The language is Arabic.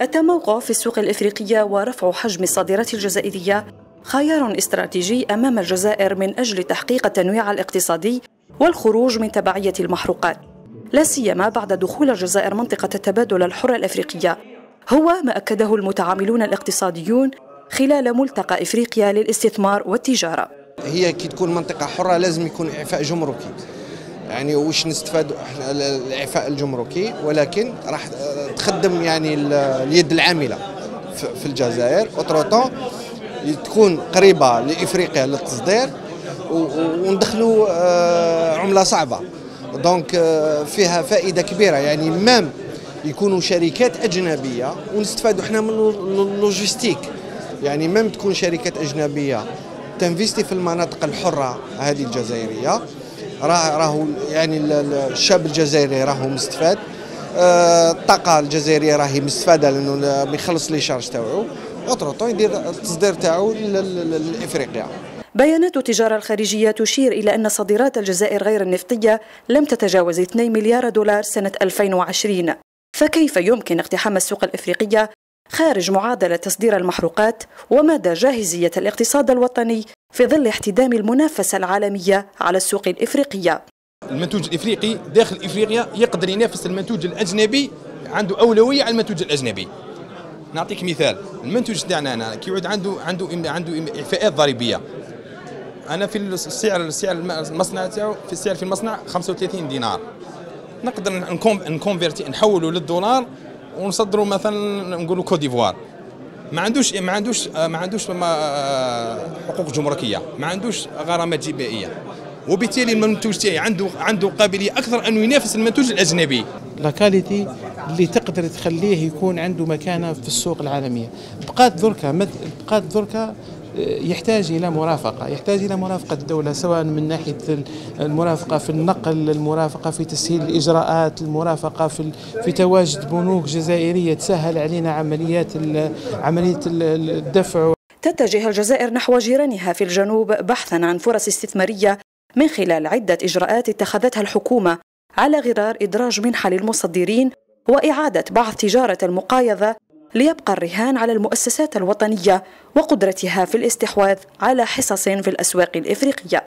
التموقع في السوق الإفريقية ورفع حجم الصادرات الجزائرية خيار استراتيجي أمام الجزائر من أجل تحقيق التنويع الاقتصادي والخروج من تبعية المحروقات لا سيما بعد دخول الجزائر منطقة التبادل الحر الأفريقية. هو ما أكده المتعاملون الاقتصاديون خلال ملتقى إفريقيا للاستثمار والتجارة. هي كي تكون منطقة حرة لازم يكون إعفاء جمركي. يعني وش نستفاد الإعفاء الجمركي ولكن راح تخدم يعني اليد العاملة في الجزائر. entre-temps تكون قريبة لإفريقيا للتصدير وندخلوا آه، عملة صعبة. donc آه، فيها فائدة كبيرة. يعني même يكونوا شركات أجنبية ونستفادوا إحنا من ال logistique يعني même تكون شركات أجنبية ت investi في المناطق الحرة هذه الجزائرية. راهو يعني الشاب الجزائري راهو مستفاد. آه، الطاقة الجزائرية راهي مستفادة لأنه بيخلص les charges تاعو. entre-temps يدير التصدير تاعو لإفريقيا. بيانات التجارة الخارجية تشير إلى أن صادرات الجزائر غير النفطية لم تتجاوز 2 مليار دولار سنة 2020 فكيف يمكن اقتحام السوق الإفريقية خارج معادلة تصدير المحروقات ومدى جاهزية الاقتصاد الوطني في ظل احتدام المنافسة العالمية على السوق الإفريقية. المنتوج الإفريقي داخل إفريقيا يقدر ينافس المنتوج الأجنبي عنده أولوية على المنتوج الأجنبي. نعطيك مثال المنتوج تاعنا أنا كيعود عنده عنده عنده اعفاءات ضريبية. أنا في السعر السعر المصنع تاعو في السعر في المصنع 35 دينار. نقدر نكونفيرتي نحولوا للدولار ونصدروا مثلا نقولوا كوت ديفوار ما عندوش ما عندوش ما عندوش حقوق جمركية. ما عندوش غرامات جبائية. وبالتالي المنتوج تاعي عنده عنده قابلية أكثر أنه ينافس المنتوج الأجنبي. لاكاليتي اللي تقدر تخليه يكون عنده مكانة في السوق العالمية. بقات دركا بقات دركا يحتاج إلى مرافقة، يحتاج إلى مرافقة الدولة سواء من ناحية المرافقة في النقل، المرافقة في تسهيل الإجراءات، المرافقة في في تواجد بنوك جزائرية تسهل علينا عمليات عملية الدفع. تتجه الجزائر نحو جيرانها في الجنوب بحثا عن فرص استثمارية من خلال عدة إجراءات اتخذتها الحكومة على غرار إدراج منحة للمصدرين وإعادة بعض تجارة المقايضة ليبقى الرهان على المؤسسات الوطنية وقدرتها في الاستحواذ على حصص في الأسواق الإفريقية.